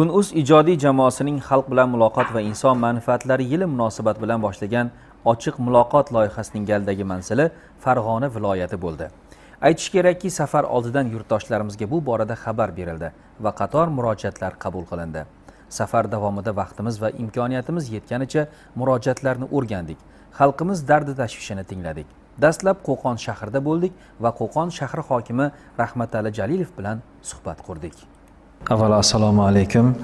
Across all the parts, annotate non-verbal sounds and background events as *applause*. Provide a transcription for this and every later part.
kunuz ijodiy jamoasining xalq bilan muloqot va inson manfaatlari yili munosabat bilan boshlagan ochiq muloqot loyihasining galdagi manzili farg'ona viloyati bo'ldi. Aytish kerakki safar oldidan yurtdoshlarimizga bu borada xabar berildi va qator murojaatlar qabul qilindi. Safar davomida vaqtimiz va imkoniyatimiz yetganicha murojaatlarni o'rgandik. Xalqimiz dardi tashvishini tingladik. Dastlab qo'qon shahrida bo'ldik va qo'qon shahri hokimi rahmatali jalilov bilan suhbat qurdik. Avvalo assalomu alaykum.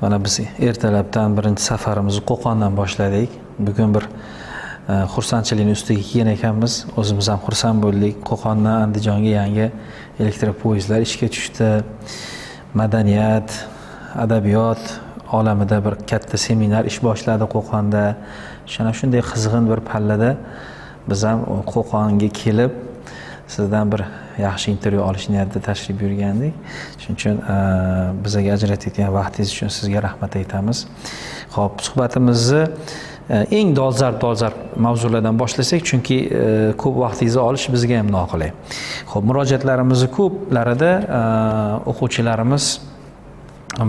Mana biz ertalabdan birinchi safarimizni qo'qondan boshladik. Bugun bir e, xursandchilikni ustiga kelgan ekanmiz. O'zimiz ham xursand bo'ldik. Qo'qondan andijonga yangi elektropoyezdlar ishga tushdi. Madaniyat adabiyot olamida bir katta seminar ish boshladi qo'qonda. Ana shunday qizg'in bir pallada biz ham qo'qonga kelib sizdan bir yaxshi intervyu olish niyatida tashrif buyurgandik. Shuning uchun e, bizaga ajratayotgan vaqtingiz uchun sizga rahmat aytamiz. Ho'p suhbatimizni e, eng dolzarb dolzarb mavzulardan boshlasak chunki e, ko'p vaqtingizni olish bizga ham noqulay. Ho'p murojaatlarimizni ko'plarida o'quvchilarimiz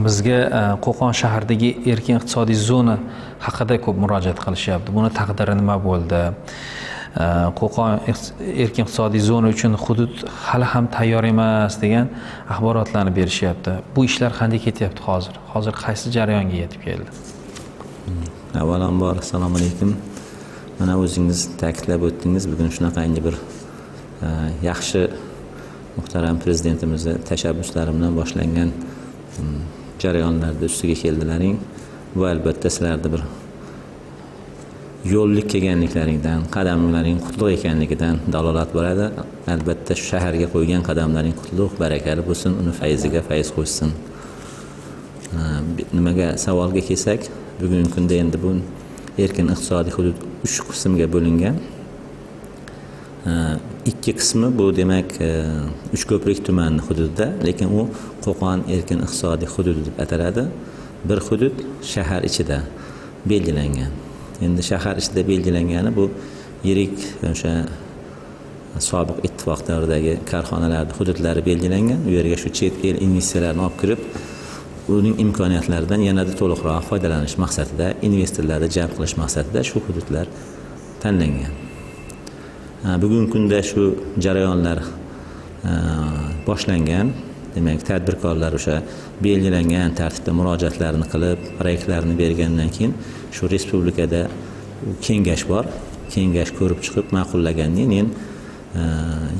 bizga qo'qon shahridagi erkin iqtisodiy zona haqida ko'p murojaat qilishyapti. Buni taqdiri nima bo'ldi qo'qon erkin iqtisodiy zona uchun hudud hali ham tayyor emas degan axborotlarni berishyapti. Bu ishlar qanday ketyapti hozir? Hozir qaysi jarayonga yetib keldi? Hmm. Avvalambor assalomu alaykum. Mana o'zingiz ta'kidlab o'tdingiz bugun shunaqangi bir e, yaxshi muhtaram prezidentimizni tashabbuslari bilan boshlangan hmm, jarayonlarni ustiga keldilaring. Bu albatta sizlarni bir yo'llik kelganliklaringdan qadamlaring qutlug' ekanligidan dalolat bo'ladi. Albatta shu shaharga qo'ygan qadamlaring qutlug' barakali bo'lsin uni fayziga fayz qo'shsin. Nimaga savolga kelsak bugungi kunda endi bu erkin iqtisodiy hudud uch qismga bo'lingan. Ikki qismi bu demak e, uch uchko'prik tumani hududida lekin u qo'qon erkin iqtisodiy hududi deb ataladi. Bir hudud shahar ichida belgilangan. Endi shahar ichida belgilangani bu yirik o'sha sobiq ittifoq davridagi korxonalarni hududlari belgilangan. U yerga shu chet el investitsiyalarini olib kirib uning imkoniyatlaridan yanada to'liqroq foydalanish maqsadida investorlarni jalb qilish maqsadida shu hududlar tanlangan. Bugungi kunda shu jarayonlar boshlangan. Demak tadbirkorlar o'sha belgilangan tartibda murojaatlarini qilib proyektlarini bergandan keyin shu respublikada kengash bor. Kengash ko'rib chiqib ma'qullagandan keyin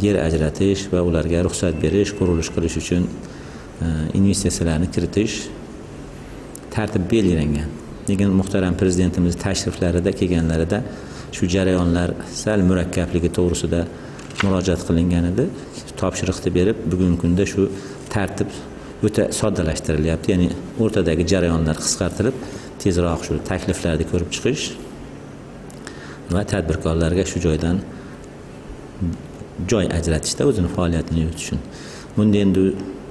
yer ajratish va ularga ruxsat berish qurilish qilish uchun e, investitsiyalarni kiritish tartib belgilangan. Lekin muhtaram prezidentimiz tashriflarida kelganlarida shu jarayonlar sal murakkabligi to'g'risida murojaat qilingan edi. Topshiriqni berib bugungi kunda shu tartib o'ta soddalashtirilyapti ya'ni o'rtadagi jarayonlar qisqartirib tezroq shu takliflarni ko'rib chiqish va tadbirkorlarga shu joydan joy ajratishda o'zini faoliyatini yuritish uchun bunda endi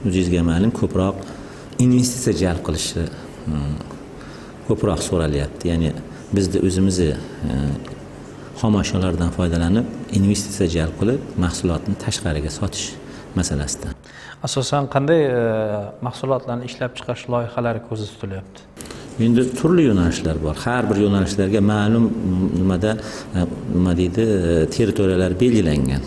o'zingizga ma'lum ko'proq investitsiya jalb qilishi mm, ko'proq so'ralyapti ya'ni bizni o'zimizni e, xomashyolardan foydalanib investitsiya jalb qilib mahsulotni tashqariga sotish masalasida. Asosan qanday e, mahsulotlarni ishlab chiqarish loyihalari ko'zda tutilyapti? Endi turli yo'nalishlar bor. Har bir yo'nalishlarga ma'lum nimada e, nima deydi e, territoriyalar belgilangan.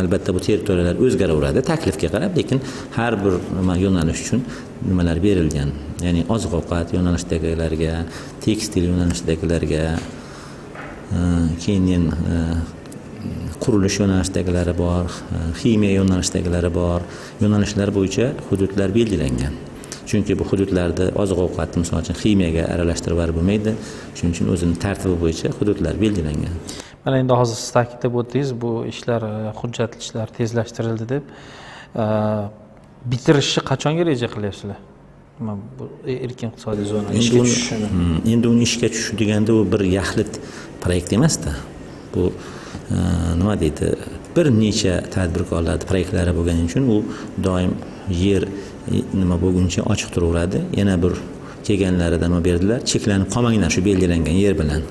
Albatta bu territoriyalar o'zgaraveradi taklifga qarab lekin har bir nima yo'nalish uchun nimalar berilgan? Ya'ni oziq ovqat yo'nalishidagilarga tekstil yo'nalishidagilarga e, keyin qurilish yo'nalishidagilari bor ximiya yo'nalishidagilari bor. Yo'nalishlar bo'yicha hududlar belgilangan. Chunki bu hududlarda oziq ovqatni misol uchun ximiyaga aralashtirib yuborib bo'lmaydi. Shuning uchun o'zini tartibi bo'yicha hududlar belgilangan. Mana endi hozir siz ta'kidlab o'tdingiz bu ishlar e, hujjat ishlar tezlashtirildi deb e, bitirishni qachonga reja qilyapsizlar? Bu erkin iqtisodiy zona ishga tushishini. Hmm, endi uni ishga tushish deganda u bir yaxlit proyekt emasda. Bu nima deydi bir necha tadbirkorlarni proyektlari bo'lgani uchun u doim yer E, nima bo'lguncha ochiq turaveradi. Yana bir kelganlarida nima berdilar. Cheklanib qolmanglar shu belgilangan yer bilan.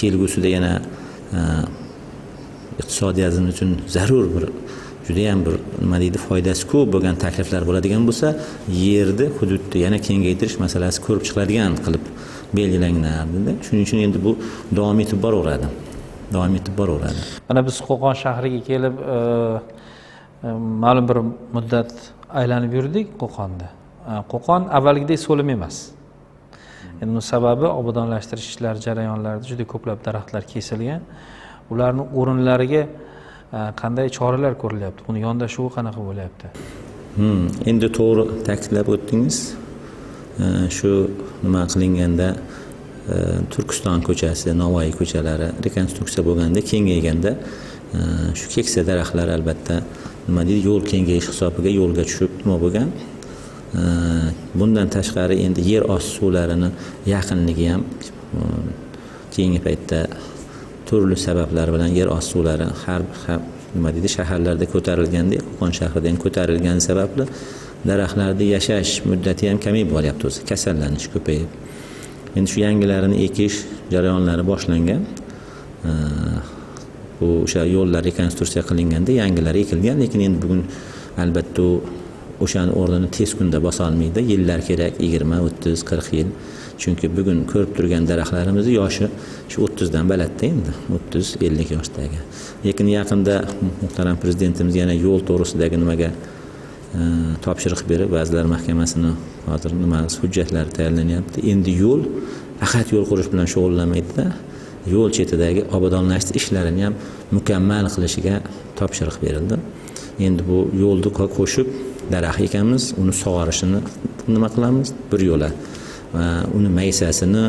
Kelgusida yana e, iqtisodiyatimiz uchun zarur bir judayam bir nima deydi foydasi ko'p bo'lgan takliflar bo'ladigan bo'lsa yerni hududni yana kengaytirish masalasi ko'rib chiqiladigan qilib belgilanardida shuning uchun endi bu davom etib boraveradi. Davom etib boraveradi. Mana biz qo'qon shahriga kelib e, ma'lum bir muddat aylanib yurdik qo'qonda. Qo'qon avvalgidek so'lim emas. Endi buni sababi obodonlashtirish ishlari jarayonlarida juda ko'plab daraxtlar kesilgan. Ularni o'rinlariga qanday choralar ko'rilyapti? Buni yondashuvi qanaqa bo'lyapti? Hmm, endi to'g'ri ta'kidlab o'tdingiz. Shu nima qilinganda turkiston ko'chasi navoiy ko'chalari rekonstruksiya bo'lganda kengayganda shu keksa daraxtlar albatta nima deydi yo'l kengayish hisobiga yo'lga tushib nima bo'lgan? Bundan tashqari endi yer osti suvlarini yaqinligi ham e, keyingi paytda turli sabablar bilan yer osti suvlari har nima deydi shaharlarda ko'tarilganda qo'qon shahrida ham ko'tarilgani sababli daraxtlarni yashash muddati ham kamayib boryapti o'zi kasallanish ko'payib. Endi shu yangilarini ekish jarayonlari boshlangan. Bu o'sha yo'llar rekonstruksiya qilinganda yangilari ekilgan lekin endi bugun albatta u o'shani o'rnini tez kunda bosolmaydi yillar kerak yigirma o'ttiz qirq yil. Chunki bugun ko'rib turgan daraxtlarimizni yoshi shu o'ttizdan balandda endi o'ttiz ellik yoshdagi. Lekin yaqinda muhtaram prezidentimiz yana yo'l to'g'risidagi nimaga e, topshiriq berib vazirlar mahkamasini hozir nima hujjatlari tayyorlanyapti. Endi yo'l faqat yo'l qurish bilan shug'ullanmaydida yo'l chetidagi obodonlashtirish ishlarini ham mukammal qilishiga topshiriq berildi. Endi bu yo'lni qo'shib daraxt ekamiz uni sug'orishini nima qilamiz? Bir yo'la. Va uni maysasini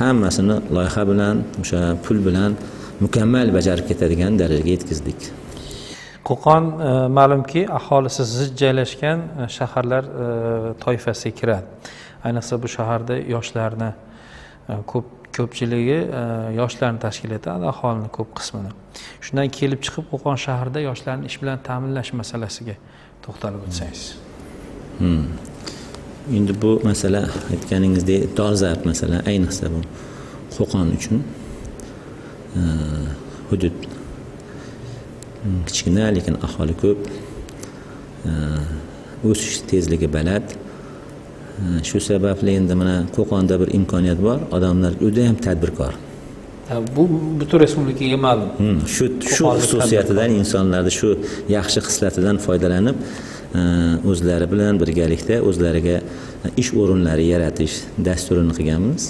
hammasini loyiha bilan o'sha pul bilan mukammal bajarib ketadigan darajaga yetkazdik. Qo'qon e, ma'lumki aholisi zich joylashgan e, shaharlar e, toifasiga kiradi. Ayniqsa bu shaharda yoshlarni ko'p ko'pchiligi e, yoshlarni tashkil etadi aholini ko'p qismini. Shundan kelib chiqib qo'qon shahrida yoshlarni ish bilan ta'minlash masalasiga to'xtalib o'tsangiz. Hmm. endi bu masala aytganingizdek dolzarb masala ayniqsa bu qo'qon uchun. E, hudud hmm, kichkina lekin aholi ko'p. E, o'sish tezligi baland. Shu sababli endi mana qo'qonda bir imkoniyat bor. Odamlar judayam tadbirkor. Bu butun respublikaga ma'lum. Hmm, shu shu xususiyatidan insonlarni shu yaxshi xislatidan foydalanib o'zlari bilan birgalikda o'zlariga ish o'rinlari yaratish dasturini qilganmiz.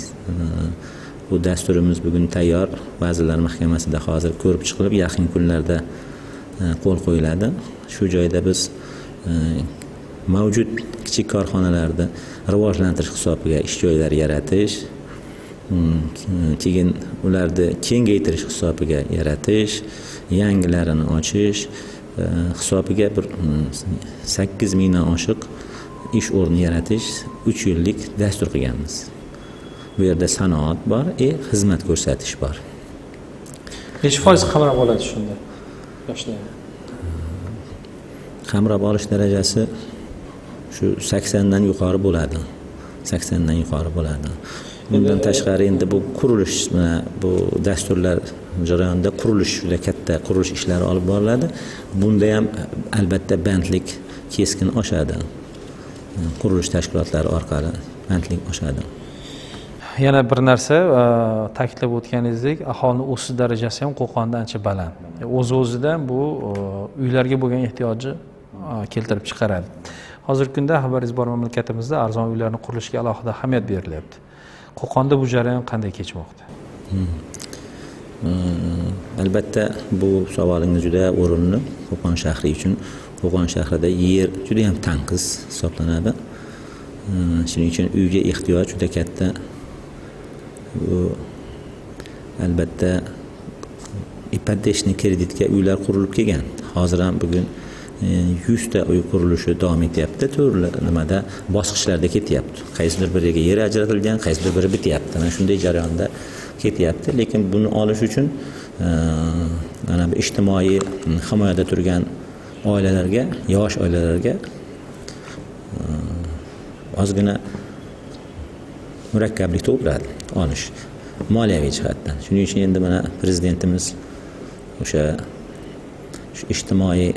Bu dasturimiz bugun tayyor. Vazirlar mahkamasida hozir ko'rib chiqilib yaqin kunlarda qo'l qo'yiladi. Shu joyda biz mavjud kichik korxonalarni rivojlantirish hisobiga ish joylari yaratish Hmm, keyin ularni kengaytirish hisobiga yaratish yangilarini ochish e, hisobiga bir hmm, sakkiz mingdan oshiq ish o'rni yaratish uch yillik dastur qilganmiz. Bu yerda sanoat bor и xizmat ko'rsatish bor. Necha foiz qamrab oladi shunda yoshlar. Qamrab olish darajasi shu saksondan yuqori bo'ladi. Saksondan yuqori bo'ladi. Bundan tashqari endi bu qurilish bu dasturlar jarayonida qurilish juda katta qurilish ishlari olib boriladi. Bunda ham e, albatta bandlik keskin oshadi. E, qurilish tashkilotlari orqali bandlik oshadi. Yana bir narsa e, ta'kidlab o'tganingizdek aholini o'sish darajasi ham qo'qonda ancha baland. O'z o'zidan bu uylarga bo'lgan ehtiyojni keltirib chiqaradi. Hozirgi kunda xabaringiz bor mamlakatimizda arzon uylarni qurilishiga alohida ahamiyat berilyapti. Qo'qonda bu jarayon qanday kechmoqda? Hmm. Hmm. Albatta bu savolingiz juda o'rinli. Qo'qon shahri uchun qo'qon shahrida yer juda yam tanqis hisoblanadi. Hmm. Shuning uchun uyga ehtiyoj juda katta. Bu albatta ipotechniy kreditga uylar qurilib kelgan. Hozir ham bugun yuzta uy qurilishi davom etyapti. Turli nimada? Bosqichlarda ketyapti. Qaysidir biriga yer ajratilgan qaysidir biri bityapti. Mana shunday jarayonda ketyapti. Lekin buni olish uchun mana bu ijtimoiy mm, himoyada turgan oilalarga yosh oilalarga ozgina murakkablik tug'diradi olish moliyaviy jihatdan. Shuning uchun endi mana prezidentimiz o'sha ijtimoiy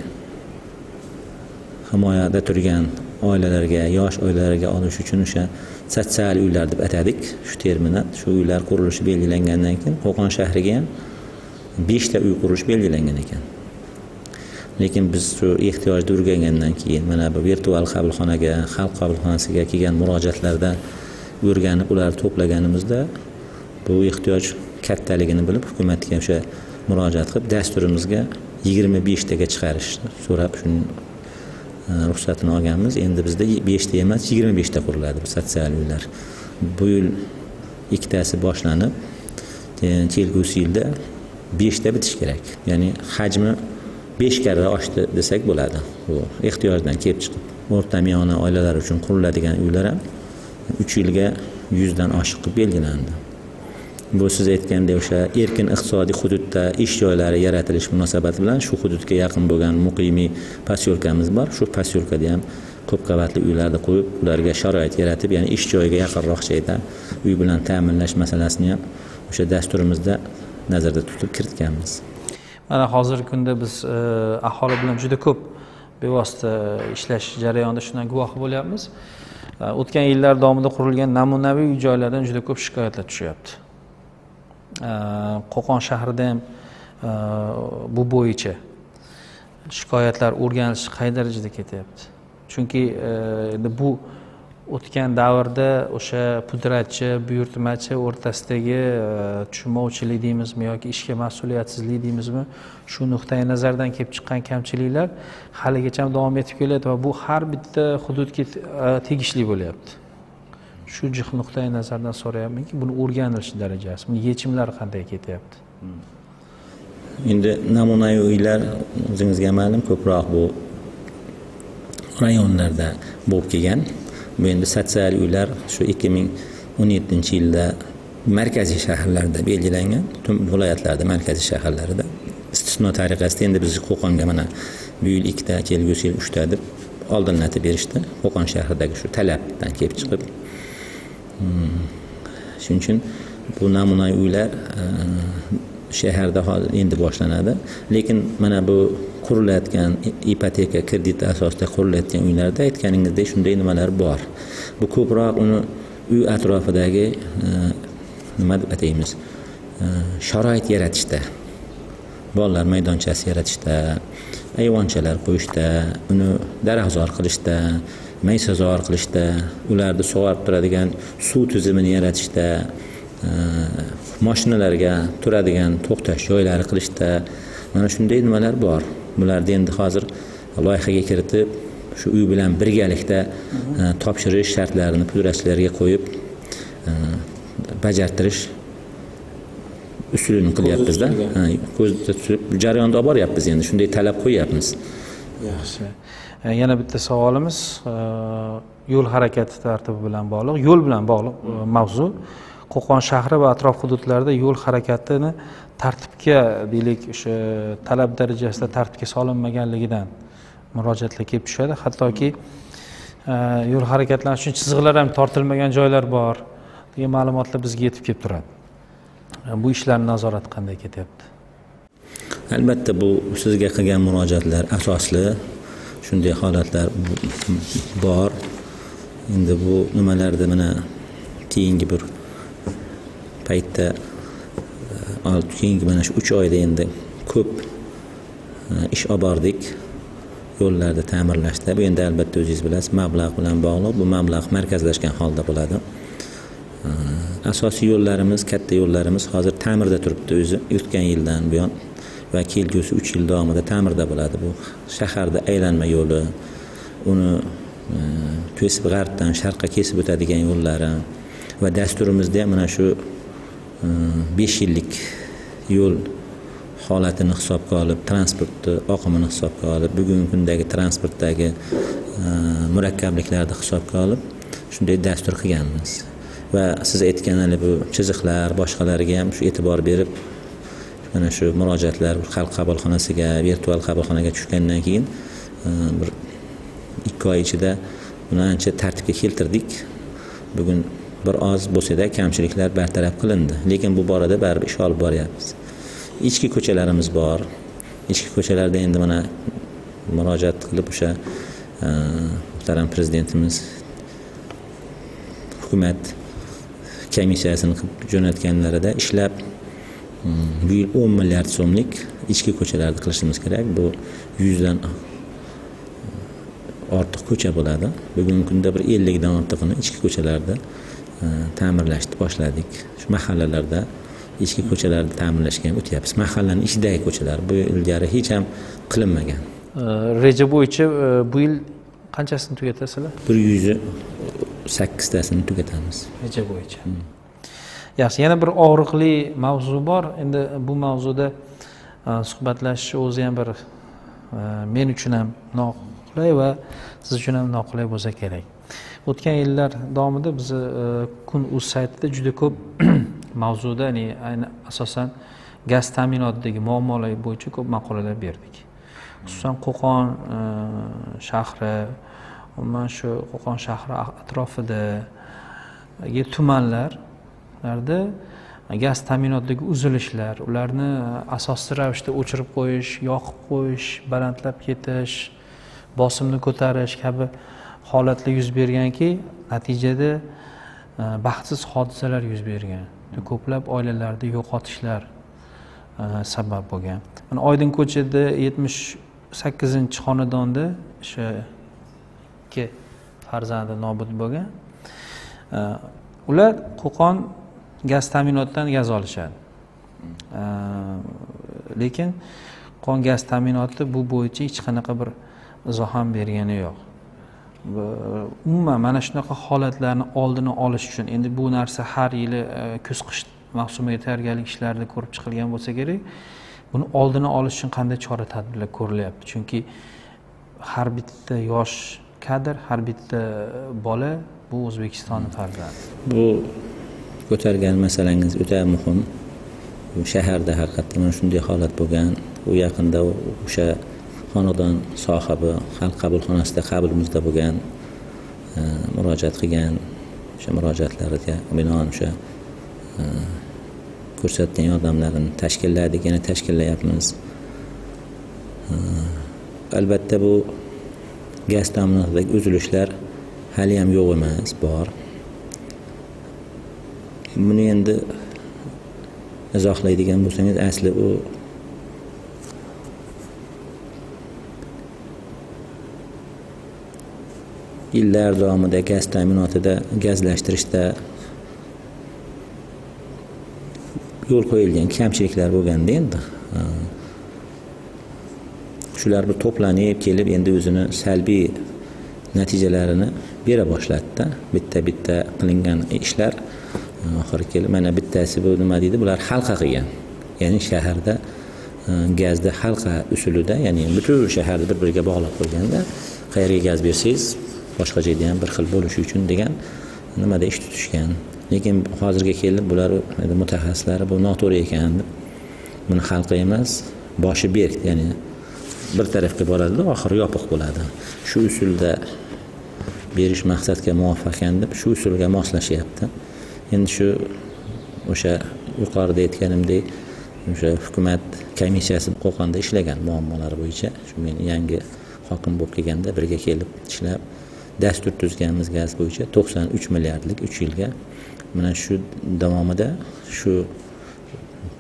himoyada turgan oilalarga yosh oilalarga olish uchun o'sha sotsial uylar deb atadik. Shu termini shu uylar qurilishi belgilangandan keyin qo'qon shahriga ham beshta uy qurish belgilangan ekan. Lekin biz shu ehtiyojni o'rgangandan keyin mana bu virtual qabulxonaga xalq qabulxonasiga kelgan murojaatlarda o'rganib ularni to'plaganimizda bu ehtiyoj kattaligini bilib hukumatga o'sha murojaat qilib dasturimizga yigirma beshtaga chiqarishni so'rab shuni ruxsatini olganmiz. Endi bizda beshta emas yigirma beshta quriladi bu sotsial uylar. Bu yil ikkitasi boshlanib kelgusi yilda beshta bitishi kerak. Ya'ni hajmi besh karra oshdi desak bo'ladi bu ehtiyojdan kelib chiqib. O'rta miyona oilalar uchun quriladigan uylar ham uch yilga yuzdan oshiq qilib belgilandi. Bu siz aytgandek o'sha erkin iqtisodiy hududda ish joylari yaratilishi munosabati bilan shu hududga yaqin bo'lgan muqimiy posyolkamiz bor. Shu posyolkada ham ko'p qavatli uylarni qo'yib ularga sharoit yaratib ya'ni ish joyiga yaqinroq joyda uy bilan ta'minlash masalasini ham o'sha dasturimizda nazarda tutib kiritganmiz. Mana hozirgi kunda biz e, aholi bilan juda ko'p bevosita ishlash jarayonida shundan guvohi bo'lyapmiz. E, o'tgan yillar davomida qurilgan namunaviy uy joylardan juda ko'p shikoyatlar tushyapti. Э, qo'qon shahrida ham э, bu bo'yicha shikoyatlar o'rganilishi qay darajada ketyapti? Chunki e, endi bu o'tgan davrda o'sha pudratchi buyurtmachi o'rtasidagi e, tushunmovchilik deymizmi yoki ishga mas'uliyatsizlik deymizmi shu nuqtai nazardan kelib chiqqan kamchiliklar haligacha davom etib kelyapti va bu har bitta hududga e, tegishli bo'lyapti. Shu nuqtai nazardan so'rayapmanki buni o'rganilish darajasi buni yechimlari qanday ketyapti? Hmm. Endi namunaviy uylar o'zingizga ma'lum ko'proq bu rayonlarda bo'lib kelgan. Bu endi sotsial uylar shu ikki ming o'n yettinchi yilda markaziy shaharlarda belgilangan butun viloyatlarda markaziy shaharlarida istisno tariqasida endi biz qo'qonga mana bu yil ikkita kelgusi yil uchta deb oldinlatib berishdi. Qo'qon shahridagi shu talabdan kelib chiqib Hmm. shuning uchun bu namunaviy uylar e, shaharda hozir endi boshlanadi. Lekin mana bu qurilayotgan ipoteka krediti asosida qurilayotgan uylarda aytganingizdek shunday nimalar bor. Bu ko'proq uni uy atrofidagi e, nima deb ataymiz e, sharoit yaratishda bolalar maydonchasi yaratishda ayvonchalar qo'yishda uni daraxtzor qilishda maysazor qilishda ularni sug'orib turadigan suv tizimini yaratishda e, moshinalarga turadigan to'xtash joylari qilishda mana shunday nimalar bor. Bularni endi hozir loyihaga kiritib shu uy bilan birgalikda e, topshirish shartlarini pudratchilarga qo'yib e, bajartirish usulini qilyapmizda. Ko'zda tutib jarayonda olib boryapmiz endi. Shunday talab qo'yyapmiz. Yaxshi E, yana bitta savolimiz e, yo'l harakati tartibi bilan bog'liq yo'l bilan bog'liq e, mavzu. Qo'qon shahri va atrof hududlarida yo'l harakatini tartibga deylik o'sha talab darajasida tartibga solinmaganligidan murojaatlar kelib tushadi. Hattoki yo'l harakatlanish uchun chiziqlar ham tortilmagan joylar bor degan ma'lumotlar bizga yetib kelib turadi. Bu ishlarni nazorati qanday ketyapti? Albatta bu sizga qilgan murojaatlar asosli. Shunday holatlar bor. Endi bu nimalarda mana keyingi bir paytda e, keyingi mana shu uch oyda endi ko'p e, ish olib bordik yo'llarni ta'mirlashda. Bu endi albatta o'zingiz bilasiz mablag' bilan bog'liq. Bu mablag' markazlashgan holda bo'ladi. E, asosiy yo'llarimiz katta yo'llarimiz hozir ta'mirda turibdi o'zi. O'tgan yildan buyon va kelgusi uch yil davomida ta'mirda bo'ladi. Bu shaharda aylanma yo'li uni e, kesib g'arbdan sharqqa kesib o'tadigan yo'llari va dasturimizda ham mana shu e, besh yillik yo'l holatini hisobga olib transportni oqimini hisobga olib bugungi kundagi transportdagi e, murakkabliklarni hisobga olib shunday dastur qilganmiz. Va siz aytgan bu chiziqlar boshqalariga ham shu e'tibor berib mana shu murojaatlar xalq qabulxonasiga virtual qabulxonaga tushgandan keyin e, bir ikki oy ichida buni ancha tartibga keltirdik. Bugun bir oz bo'lsada kamchiliklar bartaraf qilindi. Lekin bu borada baribir ish olib boryapmiz. Ichki ko'chalarimiz bor. Ichki ko'chalarda endi mana murojaat qilib o'sha e, muhtaram prezidentimiz hukumat komissiyasini qilib jo'natganlarida ishlab bu yil o'n milliard so'mlik ichki ko'chalarni qilishimiz kerak. Bu yuzdan ortiq ko'cha bo'ladi. Bugungi kunda bir ellikdan ortig'ini ichki ko'chalarda e, ta'mirlashni boshladik. Shu mahallalarda ichki ko'chalarni ta'mirlashga ham o'tyapmiz. Mahallani ichidagi ko'chalar bu ilgari hech ham qilinmagan. Reja bo'yicha e, bu yil qanchasini tugatasizlar bir yuz sakkiztasini tugatamiz. Reja bo'yicha yaxshi yana bir og'riqli mavzu bor. Endi bu mavzuda e, suhbatlashish o'zi ham bir e, men uchun ham noqulay va siz uchun ham noqulay bo'lsa kerak. O'tgan yillar davomida bizni e, kun uz saytida juda ko'p *clears throat* mavzuda ya'ni ayni asosan gaz ta'minotidagi muammolar bo'yicha ko'p maqolalar berdik. Xususan qo'qon shahri umuman shu qo'qon shahri atrofidagi ularda gaz ta'minotidagi uzilishlar ularni asossiz ravishda o'chirib qo'yish yoqib qo'yish balandlab ketish bosimni ko'tarish kabi holatlar yuz berganki natijada e, baxtsiz hodisalar yuz bergan. Ko'plab oilalarda yo'qotishlar e, sabab bo'lgan. Mana oydin ko'chada yetmish sakkizinchi xonadonda o'sha ikki farzandi nobud bo'lgan. E, ular qo'qon gaz ta'minotidan gaz olishadi. Lekin qon gaz ta'minoti bu bo'yicha hech qanaqa bir izoh ham bergani yo'q. Umuman mana shunaqa holatlarni oldini olish uchun endi bu narsa har yili e, kuz qish mavsumiga tayyorgarlik ishlarida ko'rib chiqilgan bo'lsa kerak buni oldini olish uchun qanday chora tadbirlar ko'rilyapti? Chunki har bitta yosh kadr har bitta e, bola bu o'zbekistonni farzandi. Bu ko'targan masalangiz o'ta muhim. Shaharda haqiqatdan mana shunday holat bo'lgan. U yaqinda o'sha xonadon sohibi xalq qabulxonasida qabulimizda bo'lgan e, murojaat qilgan o'sha murojaatlariga binoan o'sha e, ko'rsatgan yordamlarini tashkilladik yana tashkillayapmiz. E, albatta bu gaz ta'minotidagi uzilishlar haliyam yo'q emas bor. Buni endi izohlaydigan bo'lsangiz asli u yillar davomida gaz ta'minotida gazlashtirishda yo'l qo'yilgan kamchiliklar bo'lganda endi shular bir to'planib kelib endi o'zini salbiy natijalarini bera boshladida bitta bitta qilingan ishlar oxiri kelib mana bittasi bu nima deydi? Bular halqa qilgan. Ya'ni shaharda e, gazni halqa usulida ya'ni butun shaharni bir biriga bog'lab qo'yganda qayerga gaz bersangiz boshqa joyda ham bir xil bo'lishi uchun degan nimada ish tutishgan. Lekin hozirga kelib bular mutaxassislari bu noto'g'ri ekan. Deb buni halqa emas boshi berk ya'ni bir tarafga boradida oxiri yopiq bo'ladi. Shu usulda berish maqsadga muvofiq ekan deb shu usulga moslashyapti. Endi shu o'sha yuqorida aytganimdek o'sha hukumat komissiyasi qo'qonda ishlagan muammolar bo'yicha shu men yangi hokim bo'lib kelganda birga kelib ishlab dastur tuzganmiz gaz bo'yicha to'qson uch milliardlik uch yilga. Mana shu davomida shu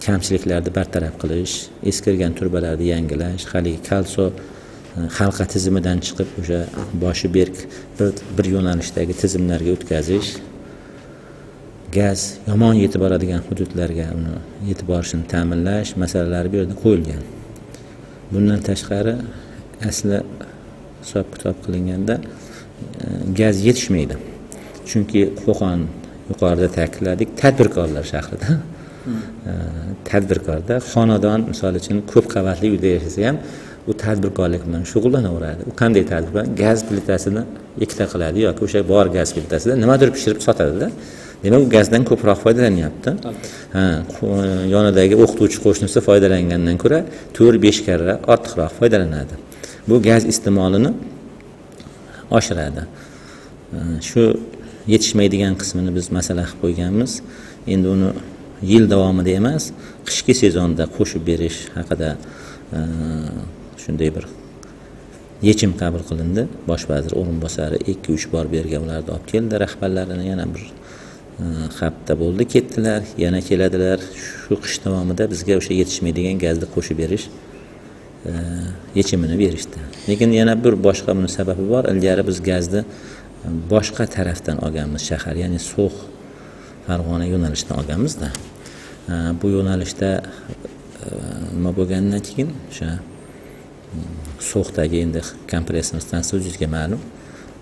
kamchiliklarni bartaraf qilish eskirgan turbalarni yangilash haligi kalso e, halqa tizimidan chiqib o'sha boshi berk bir, bir yo'nalishdagi tizimlarga o'tkazish gaz yomon yetib boradigan hududlarga uni yetib borishini ta'minlash masalalari bu yerda qo'yilgan. Bundan tashqari asli hisob kitob qilinganda gaz yetishmaydi. Chunki qo'qon yuqorida ta'kidladik tadbirkorlar shahrida. Tadbirkorda xonadon misol uchun ko'p qavatli uyda yashasa ham u tadbirkorlik bilan shug'ullanaveradi. U qanday tadbir gaz plitasini ikkita qiladi yoki o'sha bor gaz plitasida nimadir pishirib sotadida demak gazdan ko'proq foydalanyapti. Ha yonidagi o'qituvchi qo'shnisi foydalangandan ko'ra to'rt besh karra ortiqroq foydalanadi. Bu gaz iste'molini oshiradi. Shu yetishmaydigan qismini biz masala qilib qo'yganmiz. Endi uni yil davomida emas qishki sezonda qo'shib berish haqida shunday bir yechim qabul qilindi. Bosh vazir o'rinbosari ikki uch bor bu yerga ularni olib keldi rahbarlarini yana bir hafta bo'ldi ketdilar yana keladilar. Shu qish davomida bizga o'sha yetishmaydigan gazni qo'shib berish yechimini berishdi. Lekin yana bir boshqa buni sababi bor. Ilgari biz gazni e, boshqa tarafdan olganmiz shahar ya'ni so'x farg'ona yo'nalishidan olganmizda bu yo'nalishda e, nima bo'lgandan keyin o'sha mm, so'xdagi endi kompressor stansiya o'zizga ma'lum.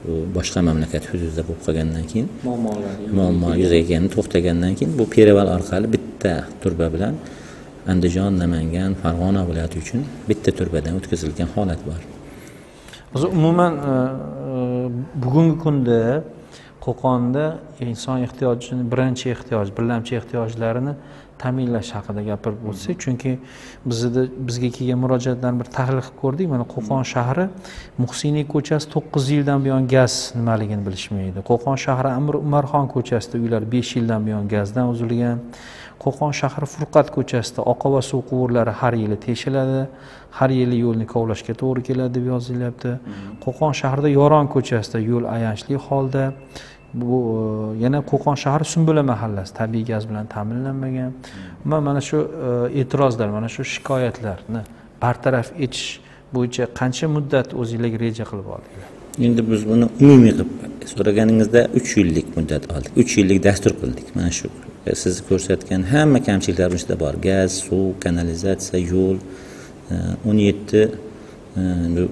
U boshqa mamlakat hududida bo'lib qolgandan keyin muammolar muammo yuzaga kelgani to'xtagandan keyin bu pereval orqali bitta turba bilan andijon namangan farg'ona viloyati uchun bitta turbadan o'tkazilgan holat bor. O'zi umuman e, e, bugungi kunda qo'qonda inson ehtiyojini birinchi ehtiyoj birlamchi ehtiyojlarini ta'minlash haqida gapirib o'tsak chunki bizda bizga kelgan murojaatlarni bir tahlil qilib ko'rdik. Mana qo'qon shahri muhsiniy ko'chasi to'qqiz yildan buyon gaz nimaligini bilishmaydi. Qo'qon shahri amir umarxon ko'chasida uylar besh yildan buyon gazdan uzilgan. Qo'qon shahri furqat ko'chasida oqova suv quvurlari har yili teshiladi har yili yo'lni kovlashga to'g'ri keladi deb yozilyapti. Qo'qon shahrida yoron ko'chasida yo'l ayanchli holda bu e, yana qo'qon shahri sumbula mahallasi tabiiy gaz bilan ta'minlanmagan. Umuman mana shu e, e'tirozlar mana shu shikoyatlarni bartaraf etish bo'yicha qancha muddat o'zinglarga reja qilib oldinglar? Endi biz buni umumiy qilib so'raganingizda uch yillik muddat oldik uch yillik dastur qildik mana shu E, siz ko'rsatgan hamma kamchiliklar ichida bor. Gaz suv kanalizatsiya yo'l e, o'n yetti e,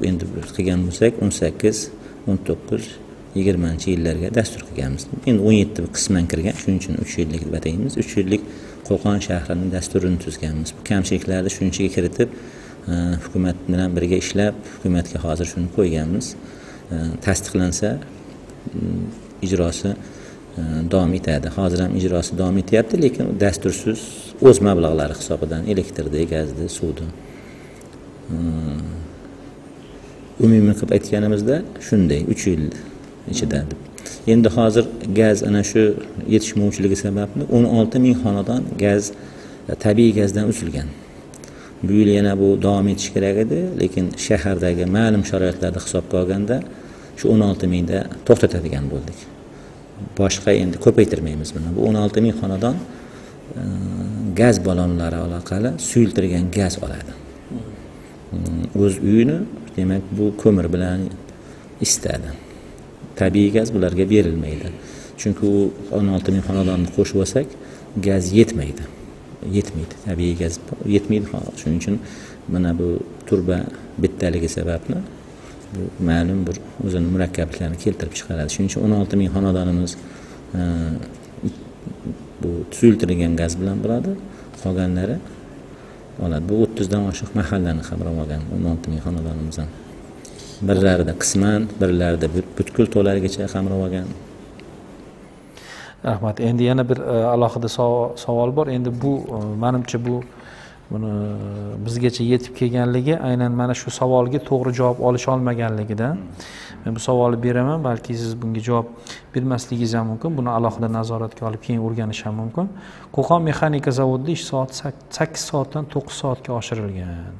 endi qilgan bo'lsak o'n sakkiz o'n to'qqiz yigirmanchi yillarga dastur qilganmiz. Endi o'n yetti qisman kirgan shuning uchun uch yillik deb ataymiz uch yillik qo'qon shahrini dasturini tuzganmiz. Bu kamchiliklarni shuning ichiga kiritib hukumat bilan birga ishlab hukumatga hozir shuni qo'yganmiz. Tasdiqlansa ijrosi davom etadi hozir ham ijrosi davom etyapti lekin dastursiz o'z mablag'lari hisobidan elektrni gazni suvni umumiy qilib aytganimizda shunday uch yil ichida deb endi hozir gaz ana shu yetishmovchiligi sababli o'n olti ming xonadon gaz tabiiy gazdan uzilgan bu yil yana bu davom etishi kerak edi lekin shahardagi ma'lum sharoitlarni hisobga olganda shu o'n olti mingda to'xtatadigan bo'ldik boshqa endi ko'paytirmaymiz buni. Bu o'n olti ming xonadon e, gaz ballonlari orqali suyultirilgan gaz oladi. Mm, o'z uyini demak bu ko'mir bilan isitadi tabiiy gaz bularga berilmaydi. Chunki u o'n olti ming xonadonni qo'shib olsak gaz yetmaydi. Yetmaydi. Tabiiy gaz yetmaydi. Shuning uchun mana bu turba bittaligi sababli ma'lum bir o'zini murakkabliklarni keltirib chiqaradi. Shuning uchun o'n olti ming xonadonimiz e, bu suyultirilgan gaz bilan bo'ladi qolganlari oladi. Bu o'ttizdan oshiq mahallani qamrab olgan o'n olti ming xonadonimiz ham birlarida qisman birlarida butkul to'laligicha qamrab olgan. Rahmat. Endi yana bir e, alohida savol bor. Endi bu e, manimcha bu buni bizgacha yetib kelganligi aynan mana shu savolga to'g'ri javob olisha olmaganligidan men bu savolni beraman balki siz bunga javob bermasligingiz ham mumkin. Buni alohida nazoratga olib keyin o'rganish ham mumkin. Qo'qon mexanika zavodida ish soati sakkiz soatdan to'qqiz soatga oshirilgan.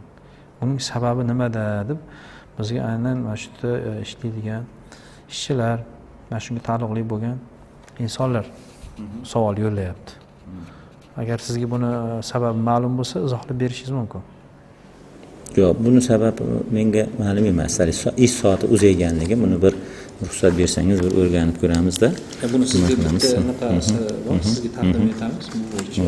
Buning sababi nimada? deb bizga aynan mana shu yerda e, ishlaydigan ishchilar mana shunga taalluqli bo'lgan insonlar savol yo'llayapti agar sizga buni e, sababi ma'lum bo'lsa izohlab berishingiz mumkin. Yo'q buni sababi menga ma'lum emas. Ish soati uzayganligi buni bir ruxsat bersangiz bir o'rganib ko'ramizda e, buni sizga bitta anaqasi bor. Sizga taqdim etamiz. Bu bo'yicha.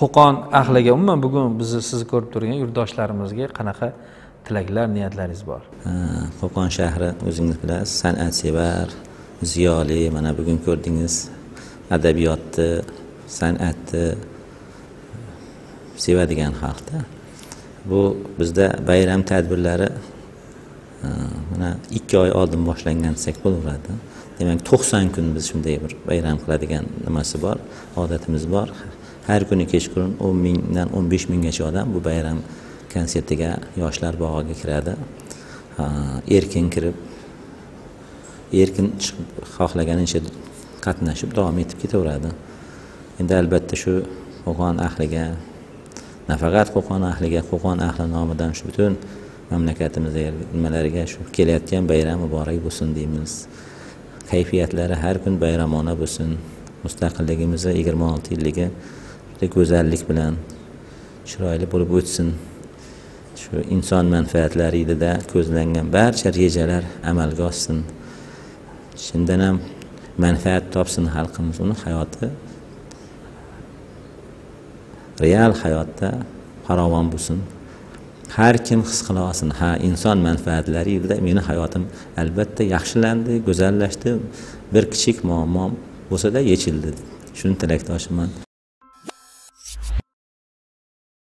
Qo'qon ahliga umuman bugun bizni sizni ko'rib turgan yurtdoshlarimizga qanaqa tilaklar niyatlaringiz bor? Qo'qon shahri o'zingiz bilasiz san'atsevar ziyoli mana bugun ko'rdingiz adabiyotni san'atni sevadigan xalqda. Bu bizda bayram tadbirlari e, mana ikki oy oldin boshlangan desak bo'laveradi. Demak to'qson kun biz shunday bir bayram qiladigan nimasi bor odatimiz bor. Har kuni kechqurun o'n mingdan o'n besh minggacha odam bu bayram konsertiga yoshlar bog'iga kiradi. Erkin kirib erkin chiqib xohlaganicha qatnashib davom etib ketaveradi. Endi albatta shu qo'qon ahliga nafaqat qo'qon ahliga qo'qon ahli nomidan shu butun mamlakatimizga nimalariga shu kelayotgan bayram muborak bo'lsin deymiz. Kayfiyatlari har kun bayramona bo'lsin. Mustaqilligimizni yigirma olti yilligi juda go'zallik bilan chiroyli bo'lib o'tsin. Shu inson manfaatlari manfaatlarida ko'zlangan barcha rejalar amalga oshsin. Chindan ham manfaat topsin xalqimiz. Uni hayoti real hayotda farovon bo'lsin. Har kim his qila olsin. Ha inson manfaatlari yo'lida meni hayotim albatta yaxshilandi go'zallashdi. Bir kichik muammom bo'lsada yechildi. Shuni tilakdoshiman